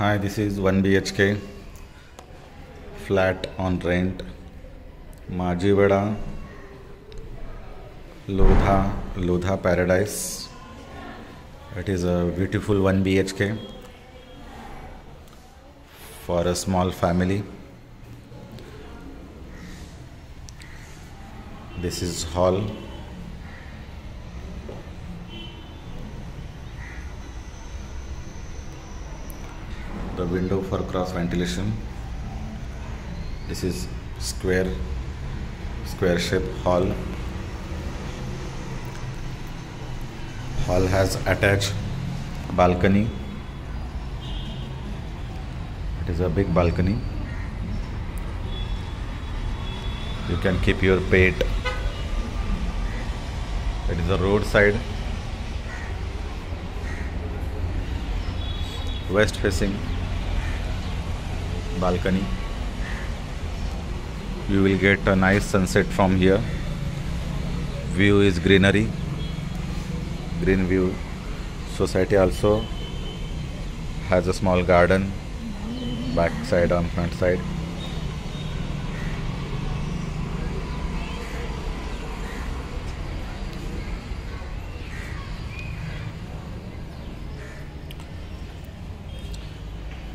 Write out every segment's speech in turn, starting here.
Hi, this is 1 BHK flat on rent, Majiwada, Lodha, Lodha Paradise. It is a beautiful 1 BHK for a small family. This is hall. The window for cross ventilation. This is square square shape hall. Hall has attached balcony. It is a big balcony. You can keep your pet. It is a roadside. West facing balcony. You will get a nice sunset from here. View is greenery. Green view. Society also has a small garden back side and front side.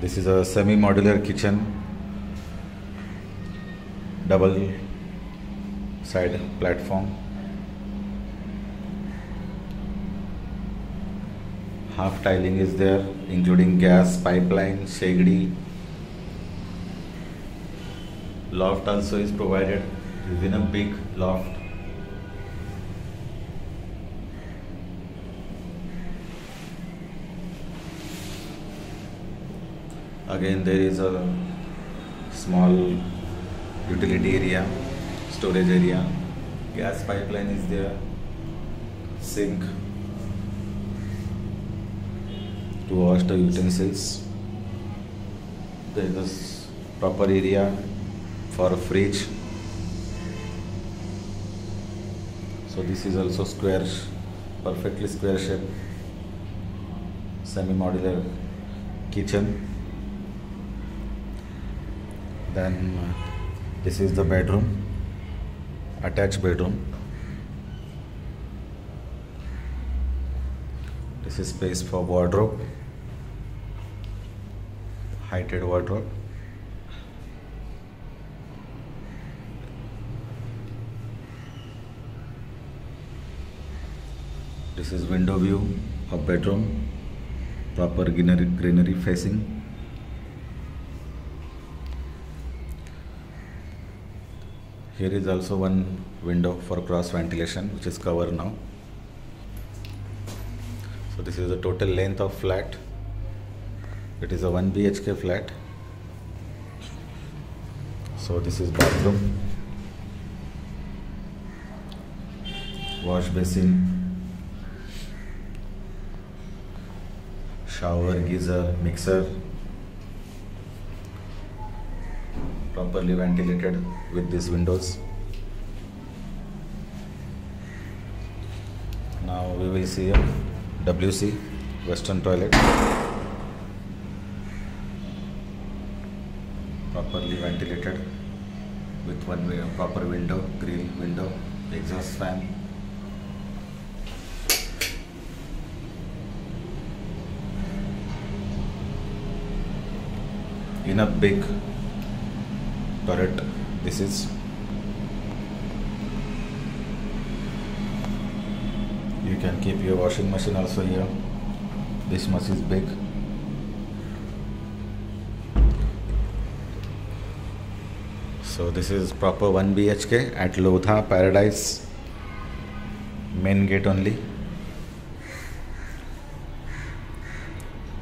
This is a semi modular kitchen, double side platform. Half tiling is there, including gas, pipeline, shagdi. Loft also is provided within a big loft. Again, there is a small utility area, storage area, gas pipeline is there, sink to wash the utensils. There is proper area for a fridge. So this is also square, perfectly square shape, semi-modular kitchen. Then uh, this is the bedroom, attached bedroom. This is space for wardrobe, heighted wardrobe. This is window view of bedroom, proper greenery, greenery facing. Here is also one window for cross ventilation which is covered now. So this is the total length of flat. It is a 1 BHK flat. So this is bathroom, wash basin, shower, geyser, mixer, properly ventilated with these windows. Now we will see a WC, Western toilet. Properly ventilated with one wi- proper window, grill window, exhaust fan. In a big turret, this is You can keep your washing machine also here. This much is big. So this is proper 1 BHK at Lodha Paradise. Main gate only.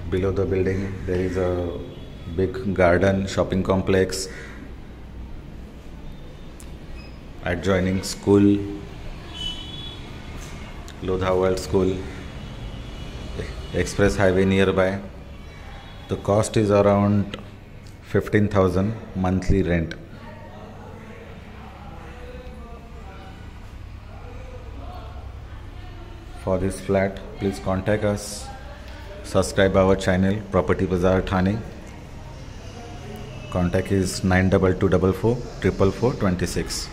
Below the building there is a big garden shopping complex adjoining school Lodha World School, Express Highway nearby. The cost is around 15,000 monthly rent. For this flat, please contact us subscribe our channel property bazaar thane contact is 92244 444 26